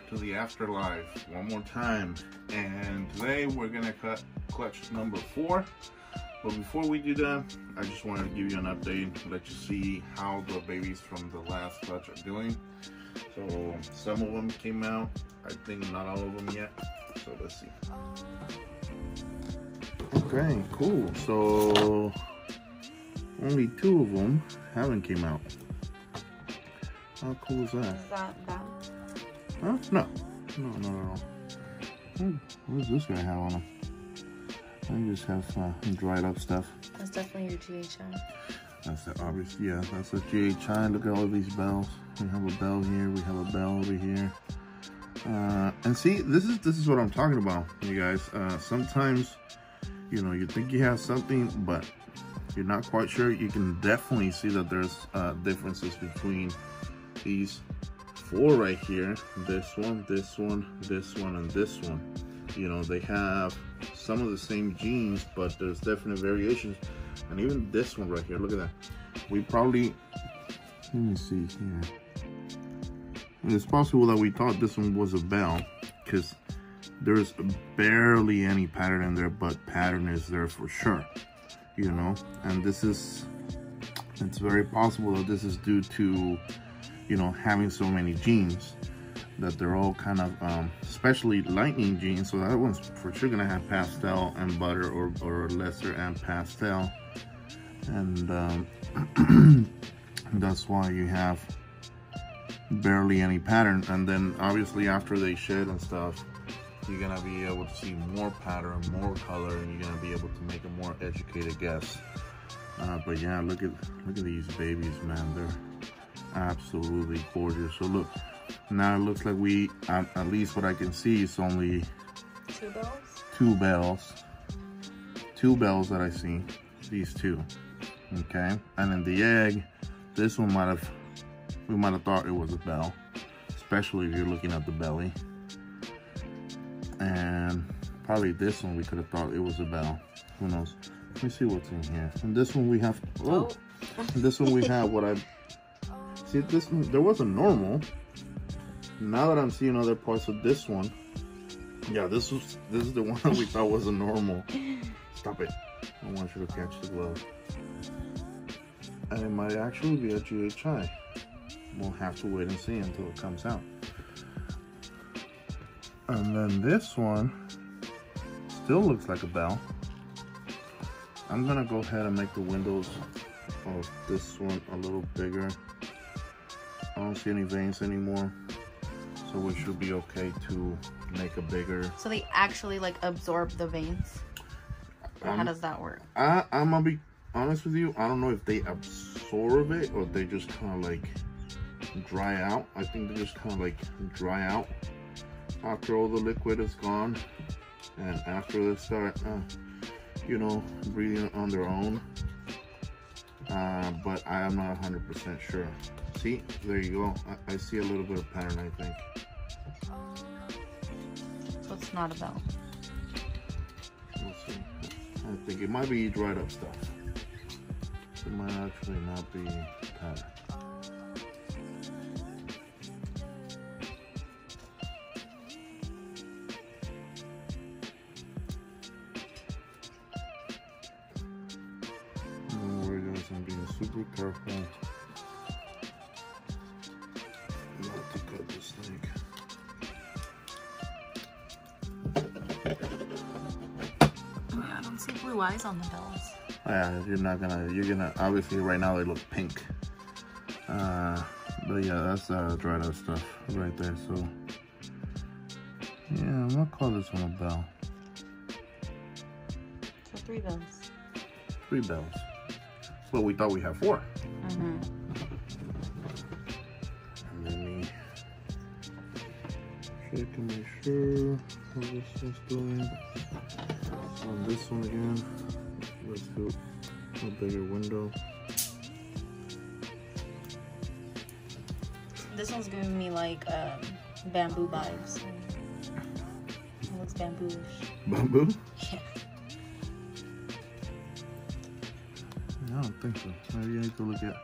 back to the afterlife one more time. And today we're gonna cut clutch number four. But before we do that, I just wanted to give you an update, let you see how the babies from the last clutch are doing. So some of them came out, I think not all of them yet. So let's see. Okay, cool. So only two of them haven't came out. How cool is that? Is that bad? Huh? No. No, not at all. Hmm, what does this guy have on him? I just have uh, dried up stuff. That's definitely your GHI. That's the obvious, yeah, that's a GHI. Look at all these bells. We have a bell here, we have a bell over here. Uh, and see, this is this is what I'm talking about, you guys. Uh, sometimes, you know, you think you have something, but you're not quite sure. You can definitely see that there's uh, differences between these four right here. This one, this one, this one, and this one. You know, they have some of the same genes, but there's definite variations. And even this one right here, look at that. We probably, let me see here. It's possible that we thought this one was a bell because there's barely any pattern in there, but pattern is there for sure, you know? And this is, it's very possible that this is due to, you know, having so many genes that they're all kind of, um, especially lightning genes. So that one's for sure gonna have pastel and butter or, or lesser and pastel. And um, that's why you have barely any pattern. And then obviously after they shed and stuff, you're gonna be able to see more pattern, more color, and you're gonna be able to make a more educated guess. Uh, but yeah, look at look at these babies, man. They're absolutely gorgeous. So look, now it looks like we, um, at least what I can see, is only Two bells? two bells. Two bells that I see. These two. Okay. And in the egg, this one might have, we might have thought it was a bell. Especially if you're looking at the belly. And probably this one we could have thought it was a bell. Who knows? Let me see what's in here. And this one we have, oh. And this one we have what I, see this there was a normal. Now that I'm seeing other parts of this one, yeah, this was this is the one that we thought was a normal. Stop it. I want you to catch the glove. And it might actually be a GHI. We'll have to wait and see until it comes out. And then this one still looks like a bell. I'm gonna go ahead and make the windows of this one a little bigger. I don't see any veins anymore. So we should be okay to make a bigger. So they actually like absorb the veins? Or how Um, does that work? I, I'm gonna be honest with you. I don't know if they absorb it or they just kind of like dry out. I think they just kind of like dry out after all the liquid is gone and after they start, uh, you know, breathing on their own. Uh, but I am not 100% sure. See, there you go. I, I see a little bit of pattern, I think. So it's not a bell. We'll see. I think it might be dried up stuff. It might actually not be pattern. Not to cut this snake. Yeah, I don't see blue eyes on the bells. Yeah, you're not gonna, you're gonna, obviously right now they look pink. Uh, but yeah, that's uh, dried out stuff right there, so. Yeah, I'm gonna call this one a bell. So three bells. Three bells. Well, we thought we had four. Mm-hmm. And check and make sure how this is doing. On this one again, let's do a bigger window. This one's giving me like um, bamboo vibes. It looks bambooish. Bamboo? Yeah. I don't think so. Maybe I need to look at.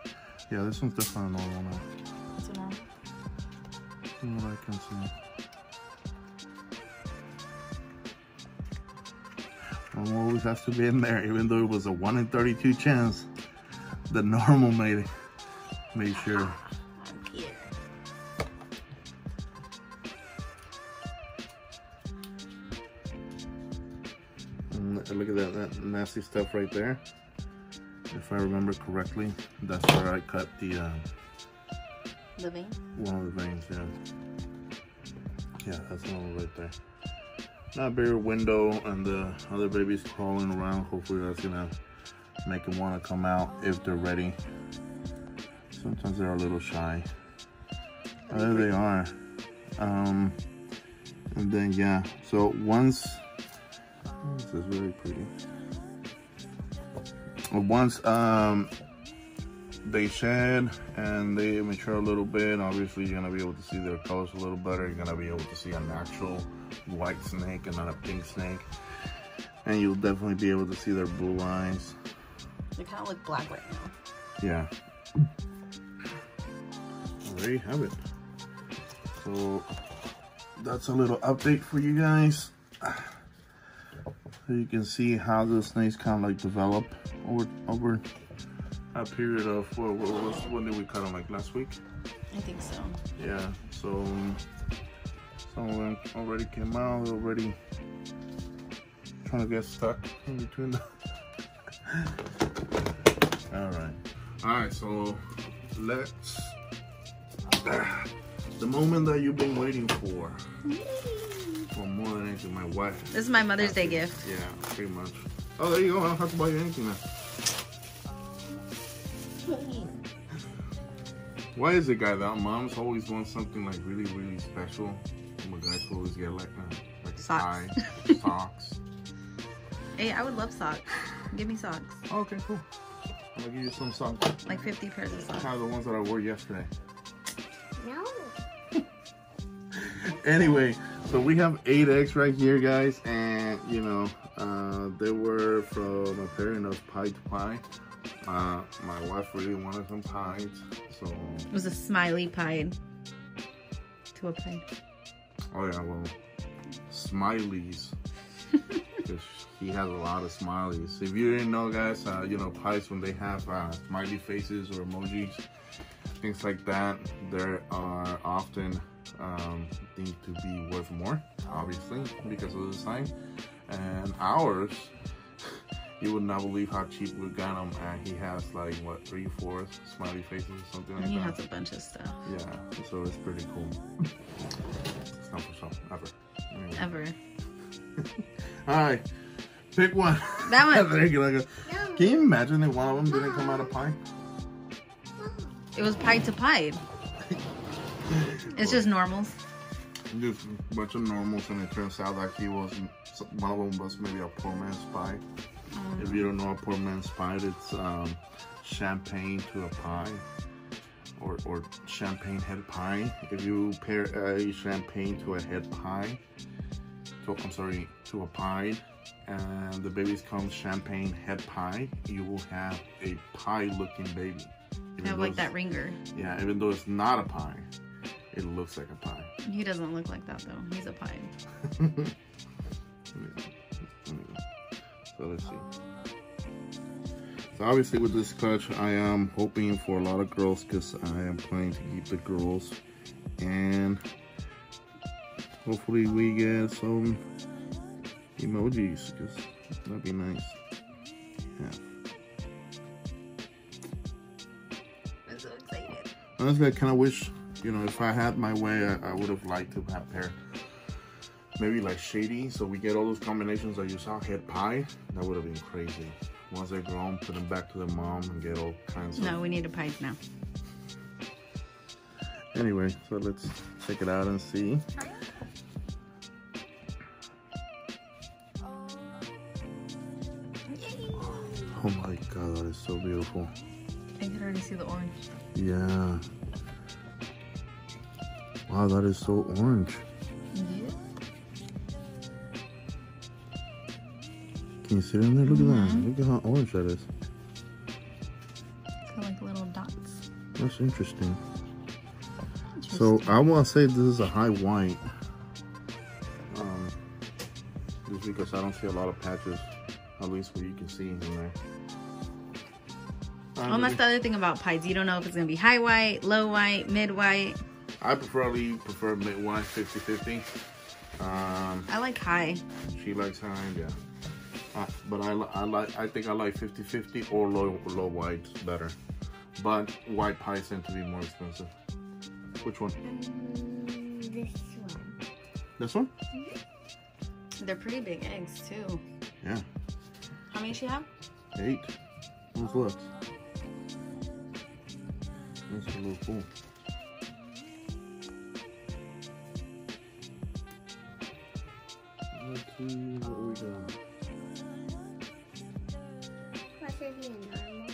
Yeah, this one's definitely a normal now. So now, From what I can see. One always has to be in there, even though it was a 1 in 32 chance. The normal made it. Made sure. I'm here. And look at that, that nasty stuff right there. If I remember correctly, that's where I cut the uh, The vein? one of the veins. Yeah, yeah, that's one right there. Not bigger window, and the other babies crawling around. Hopefully, that's gonna make them want to come out if they're ready. Sometimes they're a little shy. There they are. Um, and then yeah, so once this is very pretty. Once um they shed and they mature a little bit, obviously you're gonna be able to see their colors a little better. You're gonna be able to see a natural white snake and not a pink snake. And you'll definitely be able to see their blue eyes. They kind of look black right now. Yeah. There you have it. So that's a little update for you guys. So you can see how the snakes kind of like develop over over a period of what, what was when did we cut them like last week? I think so. Yeah. So um, already came out. Already trying to get stuck in between the. All right. All right. So let's. The moment that you've been waiting for. For more than anything, my wife. This is my Mother's Day gift. Yeah, pretty much. Oh, there you go. I don't have to buy you anything now. Why is it, guy, that moms always want something like really, really special? And guys always get like, uh, like a Socks. tie, socks. Hey, I would love socks. Give me socks. Oh, okay, cool. I'll give you some socks. Like 50 pairs of socks. Kind of the ones that I wore yesterday. No. anyway, so we have eight eggs right here, guys, and you know, uh, they were from a pairing of pie to pie. Uh, my wife really wanted some pies, so It was a smiley pie to a pie. Oh yeah, well, smileys. He has a lot of smileys. If you didn't know, guys, uh, you know, pies when they have uh, smiley faces or emojis, things like that, there are often um, deemed to be worth more, obviously, because of the sign. And ours, you would not believe how cheap we got them. And he has like what three, four smiley faces or something like And he that. has a bunch of stuff. Yeah, so it's pretty cool. It's not for sure, ever. Anyway. Ever. All right, pick one. That one. There you go. Can you imagine if one of them didn't come out of pie? It was pie to pie. It's just normals. Just a bunch of normals, and it turns out that he was one of them was maybe a poor man's pie. If you don't know a poor man's pie, it's um, champagne to a pie, or or champagne head pie. If you pair a champagne to a head pie, to I'm sorry, to a pie, and the babies come champagne head pie, you will have a pie-looking baby. Even like that ringer. Yeah, even though it's not a pie, it looks like a pie. He doesn't look like that though. He's a pie. So let's see. So obviously with this clutch, I am hoping for a lot of girls because I am planning to keep the girls. And hopefully we get some emojis because that'd be nice. Yeah. I'm so excited. Honestly, I kind of wish, you know, if I had my way, I, I would have liked to have pair. Maybe like shady, so we get all those combinations that you saw. Head pie, that would have been crazy. Once they're grown, put them back to their mom and get all kinds of. No, we need a pies now. Anyway, so let's check it out and see. Oh my god, that is so beautiful. I can already see the orange. Yeah. Wow, that is so orange. Can it in there? Look at that. Look at how orange that is. It's got like little dots. That's interesting. So I want to say this is a high white. Um, just because I don't see a lot of patches, at least where you can see in there. Oh, that's the other thing about pies. You don't know if it's gonna be high white, low white, mid white. I preferably prefer mid white 50 50. Um, I like high. she likes high, yeah. Uh, but I, I like I think I like 50 50 or low low whites better. But white pies tend to be more expensive. Which one? Mm, this one. This one? They're pretty big eggs too. Yeah. How many she have? Eight. What's left? That's a little full. Let's see what we got. What should normal?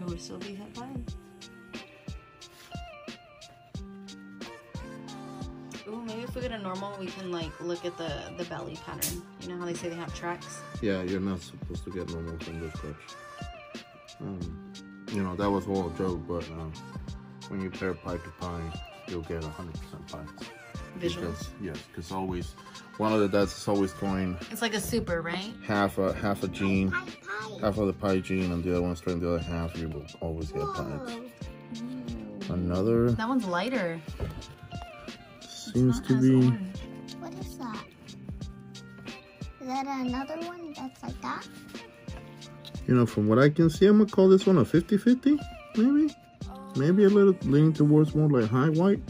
It would still be hit fine. Ooh, maybe if we get a normal, we can like look at the the belly pattern. You know how they say they have tracks. Yeah, you're not supposed to get normal from this touch. Um, you know, that was all a joke, but um, when you pair pie to pie, you'll get 100% pie. Visual. Because, yes, because always, one of the dads is always going It's like a super, right? half a half a gene, Pie, pie. half of the pie gene, and the other one's trying the other half. You will always get pies. Whoa. Another That one's lighter. seems to be. orange. What is that? Is that another one that's like that? You know, from what I can see, I'm gonna call this one a 50-50, maybe, maybe a little leaning towards more like high white.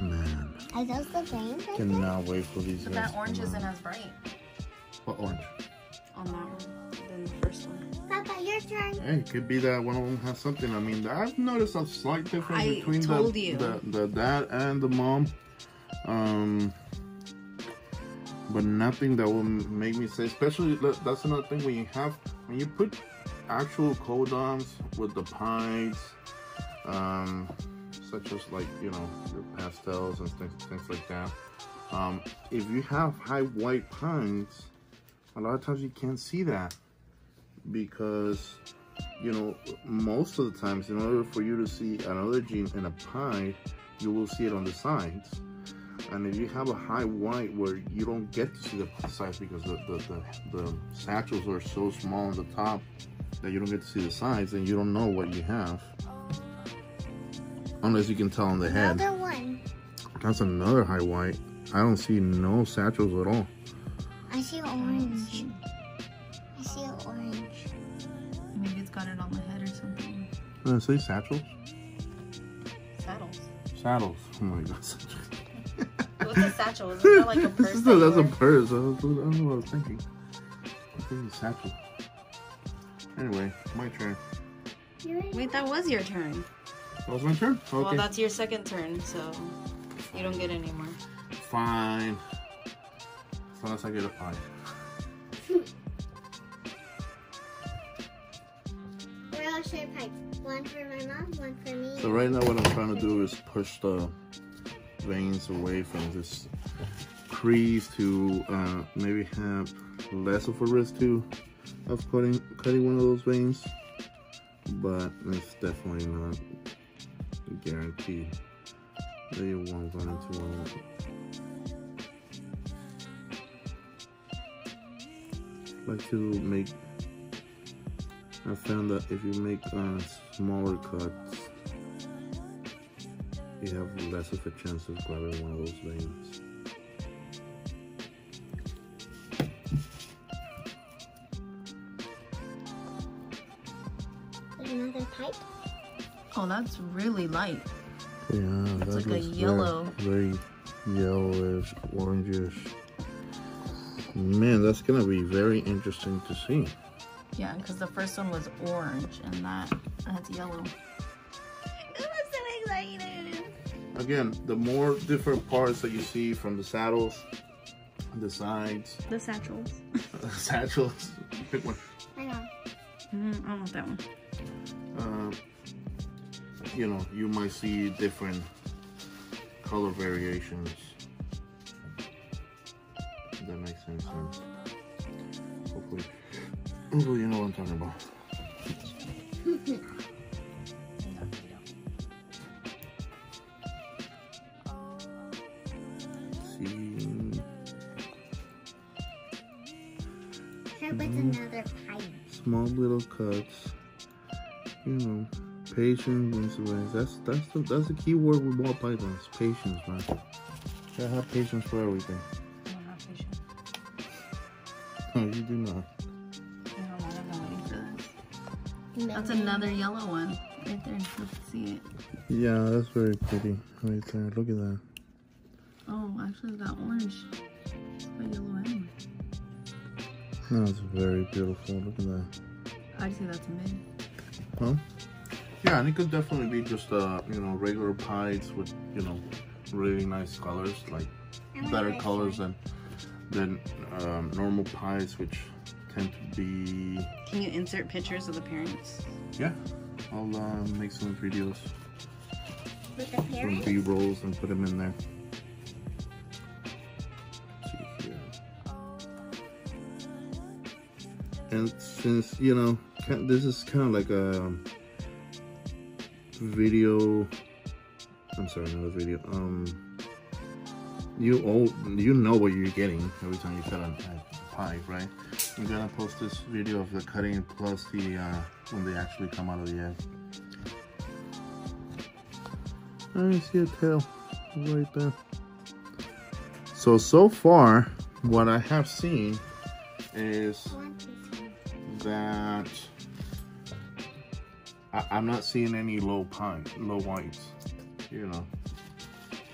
Man, Are those the veins? I think? cannot wait for these But that orange isn't as bright What orange? on that one than the first one. Papa, your turn. Hey, it could be that one of them has something. I mean, I've noticed a slight difference I between told the, you. the the dad and the mom. Um, but nothing that will make me say. Especially that's another thing when you have when you put actual co-doms with the pies, um, such as like you know your pastels and things things like that. Um, if you have high white pines, a lot of times you can't see that because you know most of the times in order for you to see another gene in a pie you will see it on the sides and if you have a high white where you don't get to see the sides because the, the, the, the satchels are so small on the top that you don't get to see the sides and you don't know what you have unless you can tell on the head Another one. that's another high white i don't see no satchels at all I see orange. I see orange. Maybe it's got it on the head or something. did i say satchels Saddles. saddles oh my god What's a satchel? Isn't that like a purse? This is that a, you that's a purse. I, don't know what I was thinking. I think it's satchel. Anyway, my turn. Wait, that was your turn. That was my turn? Okay. Well, that's your second turn, so you don't get any more. Fine. As long as I get a pie. Where else should I pipe? One for my mom, one for me. So right now what I'm trying to do is push the veins away from this crease to uh, maybe have less of a risk to of cutting cutting one of those veins. But it's definitely not guaranteed that you won't run into one. like to make I found that if you make uh, smaller cuts you have less of a chance of grabbing one of those veins. Another pipe. Oh, that's really light. Yeah, that like a yellow. Very, very yellowish, orangish. Man, that's gonna be very interesting to see. Yeah, because the first one was orange and that that's yellow. I'm so excited. Again, the more different parts that you see from the saddles, the sides, The satchels. the satchels, pick one. I know. Mm, I want that one you know, you might see different color variations. If that makes any sense. Hopefully, hopefully you know what I'm talking about. see. How about another pipe? Small little cuts, you know patience wins the race. That's that's the that's the key word with ball pythons. Patience, man. Gotta have patience for everything. I don't have patience. No, you do not. I don't know. I've been this. That's another yellow one right there. You can see it. Yeah, that's very pretty right there. Look at that. Oh, actually, it's got orange. It's got yellow and That's very beautiful. Look at that. I'd say that's a mid. Huh? Yeah, and it could definitely be just uh, you know, regular pies with, you know, really nice colors, like better colors than than um, normal pies, which tend to be. Can you insert pictures of the parents? Yeah, I'll uh, make some videos, With the some? B rolls, and put them in there. Let's see here. And since you know, this is kind of like a video. I'm sorry, not a video. Um, you all you know what you're getting every time you cut a, a pie, right? I'm gonna post this video of the cutting plus the uh, when they actually come out of the egg. I see a tail right there. So so far, what I have seen is I want this one. that I, I'm not seeing any low pine, low whites. You know,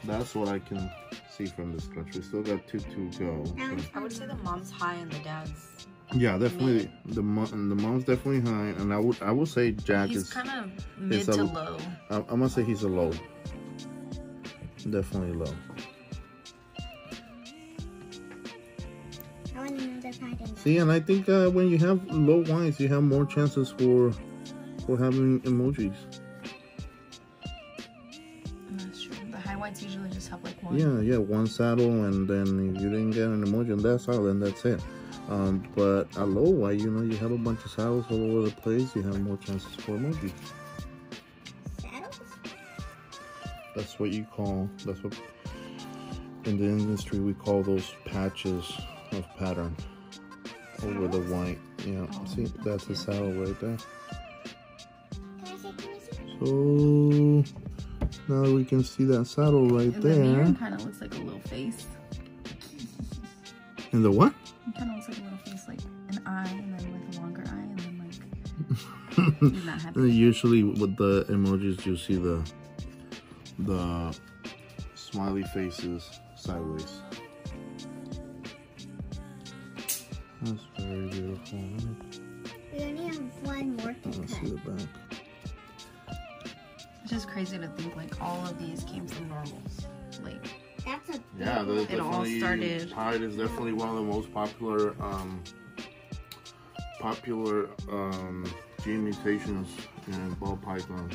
that's what I can see from this clutch. We still got two to go. That so- I would say the mom's high and the dad's. Yeah, definitely the mom. The mom's definitely high, and I would I would say Jack He's is. kind of mid is a- low. I'm, I'm gonna say he's a low. Definitely low. I want another pipe in See, and I think uh, when you have low whites, you have more chances for for having emojis. That's true. The high whites usually just have like one. Yeah, yeah, one saddle, and then if you didn't get an emoji on that saddle, then that's it. Um, but a low white, you know, you have a bunch of saddles all over the place, you have more chances for emojis. saddles? That's what you call, that's what in the industry we call those patches of pattern over the white. Yeah, Oh, see, that's yeah. saddle right there. So now we can see that saddle right And the there. kind of looks like a little face. And the what? It kind of looks like a little face, like an eye, and then like a longer eye, and then like he's not happy. Usually with the emojis, you see the the smiley faces sideways. That's very beautiful. We only have one more to let me see the back. It's just crazy to think like all of these came from normals. Like That's a Yeah, big there's It all started- Tide is definitely one of the most popular um, popular um, gene mutations in ball pythons.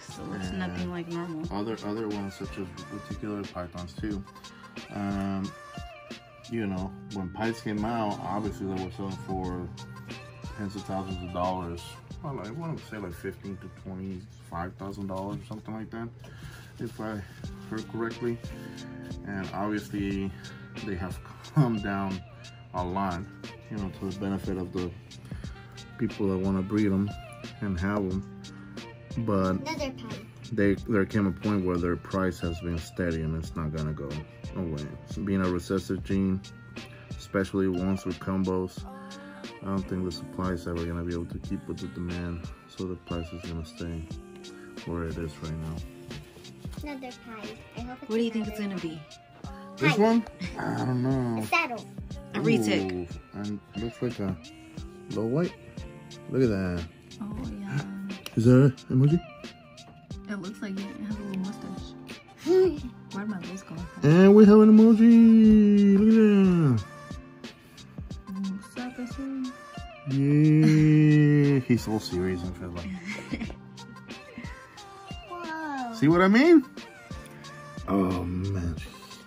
so it's Yeah. nothing like normal. other other ones such as reticular pythons too. Um, you know, when pies came out, obviously they were selling for tens of thousands of dollars. Well, I want to say like fifteen to twenty-five thousand dollars something like that, if I heard correctly. And obviously, they have come down a lot, you know, to the benefit of the people that want to breed them and have them. But they there came a point where their price has been steady and it's not gonna go away. So being a recessive gene, especially ones with combos, I don't think the supply is ever gonna be able to keep with the demand. So the price is gonna stay where it is right now. Another pipe. I hope What do you think it's gonna be? This Hi. one, I don't A know. saddle. A retic. And looks like a low white. Look at that. Oh yeah. Is that an emoji? It looks like it. It has a little mustache. Where'd my voice go? And we have an emoji. Look at that. Suck. Yeah, he's all serious and feel like. Whoa. See what I mean? Oh man,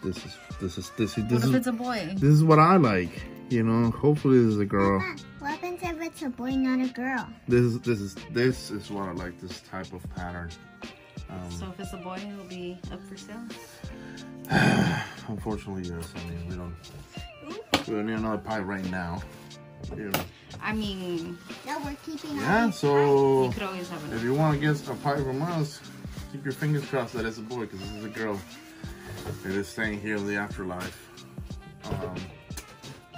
this is this is this is this What if is it's a boy? this is what I like. You know, hopefully this is a girl. Mama, What happens if it's a boy, not a girl? This is this is this is what I like. This type of pattern. Um, So if it's a boy, it'll be up for sale. unfortunately, yes. I mean, we don't. We don't need another pie right now. You. I mean, No, we're keeping Yeah. So you could always have if you want to get a pie from us, keep your fingers crossed that it's a boy because this is a girl. It is staying here in the afterlife. Um,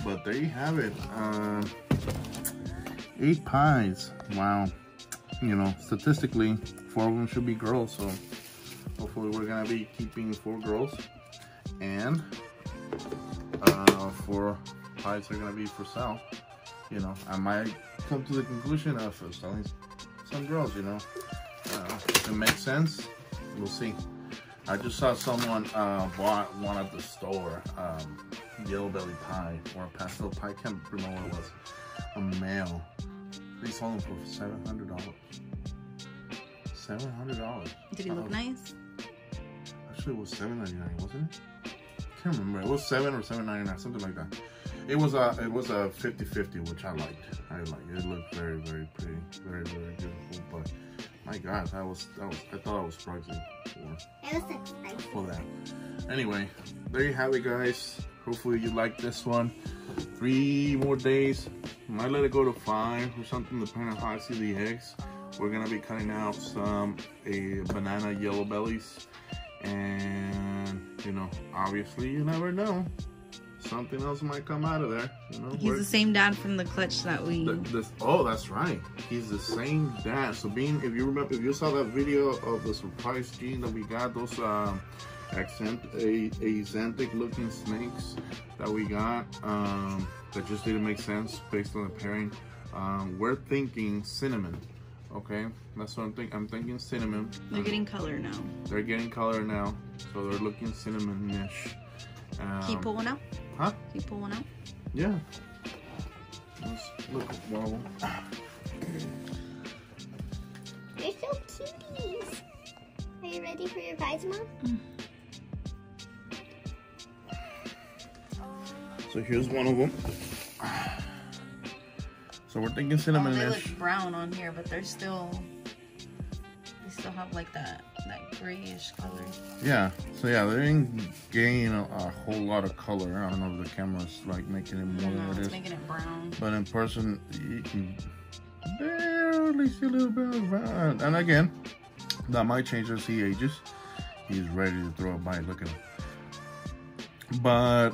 but there you have it. Uh, eight pies. Wow. You know, statistically, four of them should be girls. So hopefully, we're gonna be keeping four girls, and uh, four pies are gonna be for sale. You know, I might come to the conclusion of selling some girls. You know, uh, if it makes sense, we'll see. I just saw someone uh, bought one at the store, um, yellow belly pie or pastel pie. I can't remember what it was. A male. They sold them for seven hundred dollars. Seven hundred dollars. Did he look nice? Actually, it was seven ninety nine, wasn't it? Can't remember. It was seven or seven ninety nine, something like that. It was a it was a 50-50, which I liked. I liked it. It looked very very pretty, very very beautiful. But my God, that was that was I thought I was pricey for It was expensive. for that. Anyway, there you have it, guys. Hopefully you like this one. Three more days. Might let it go to five or something, depending on how I see the eggs. We're gonna be cutting out some a banana yellow bellies, and you know, obviously you never know. Something else might come out of there. You know, He's the same dad from the clutch that we. Th- this, oh, that's right. He's the same dad. So being, if you remember, if you saw that video of the surprise gene that we got, those um, accent, a, axanthic looking snakes that we got, um, that just didn't make sense based on the pairing. Um, we're thinking cinnamon. Okay, that's what I'm thinking. I'm thinking cinnamon. They're getting color now. They're getting color now, so they're looking cinnamon-ish. Um, Can you pull one out? Huh? Keep pulling out? Yeah. Let's look at one of them. You're so cuties. Are you ready for your pies, Mom? So here's one of them. So we're thinking Oh, they cinnamon-ish. look brown on here, but they're still. They still have like that that grayish color. yeah. So yeah, they didn't gain a, a whole lot of color. I don't know if the camera's like making it more don't than it it's making it brown. But in person, you can barely see a little bit of brown. And again, that might change as he ages. He's ready to throw a bite. Look at him. But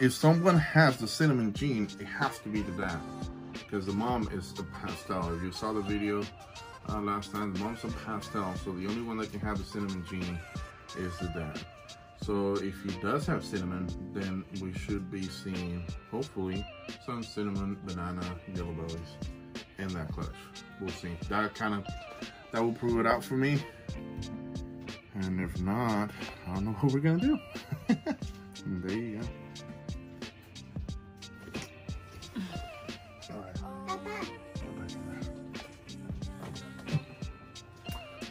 if someone has the cinnamon gene, it has to be the dad. Because the mom is the pastel. If you saw the video uh, last time, the mom's a pastel. So the only one that can have the cinnamon gene is the dad. So if he does have cinnamon, then we should be seeing, hopefully, some cinnamon, banana, yellow bellies in that clutch. We'll see. That kind of, that will prove it out for me. And if not, I don't know what we're gonna do. There you go.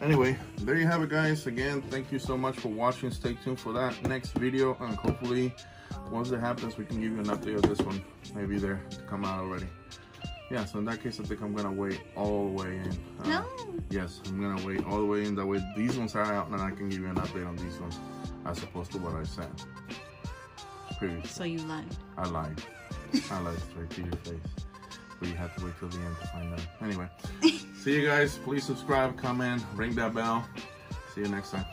Anyway, there you have it, guys. Again, thank you so much for watching. Stay tuned for that next video, and hopefully, once it happens, we can give you an update of this one. Maybe they're to come out already. Yeah. So in that case, I think I'm gonna wait all the way in. Uh, No. Yes, I'm gonna wait all the way in. That way, these ones are out, and I can give you an update on these ones, as opposed to what I said previously. So you lied. I lied. I lied straight to your face. But you have to wait till the end to find out. Anyway, see you guys. Please subscribe, comment, ring that bell. See you next time.